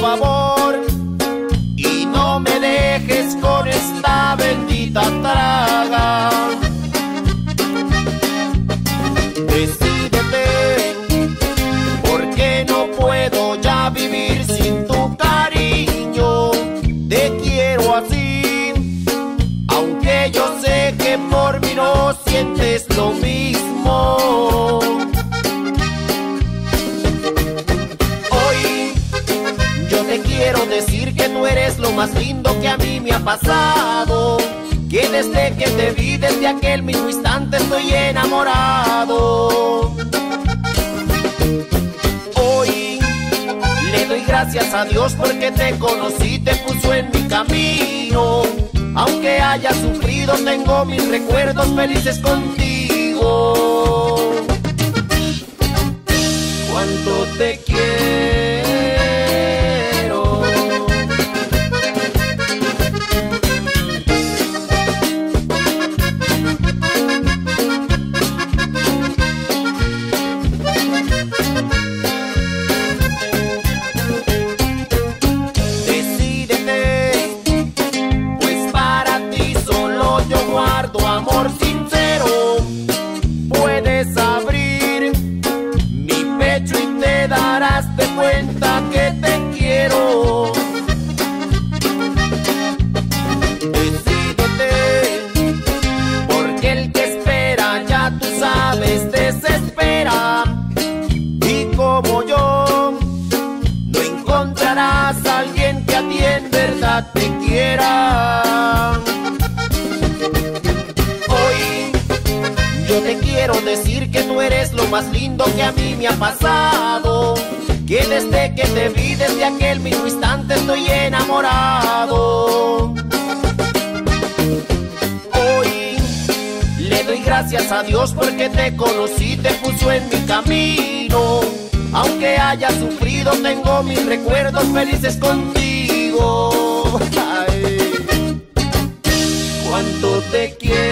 favor y no me dejes con esta bendita traga. Decídete, porque no puedo ya vivir sin tu cariño. Te quiero así, aunque yo sé que por mí no sientes lo mismo. Lindo que a mí me ha pasado. Que desde que te vi, desde aquel mismo instante estoy enamorado. Hoy le doy gracias a Dios porque te conocí, te puso en mi camino. Aunque haya sufrido, tengo mis recuerdos felices contigo. Cuánto te quiero. Alguien que a ti en verdad te quiera. Hoy yo te quiero decir que tú eres lo más lindo que a mí me ha pasado. Que desde que te vi, desde aquel mismo instante estoy enamorado. Hoy le doy gracias a Dios porque te conocí, te puso en mi camino. Aunque haya sufrido, tengo mis recuerdos felices contigo. Ay, cuánto te quiero.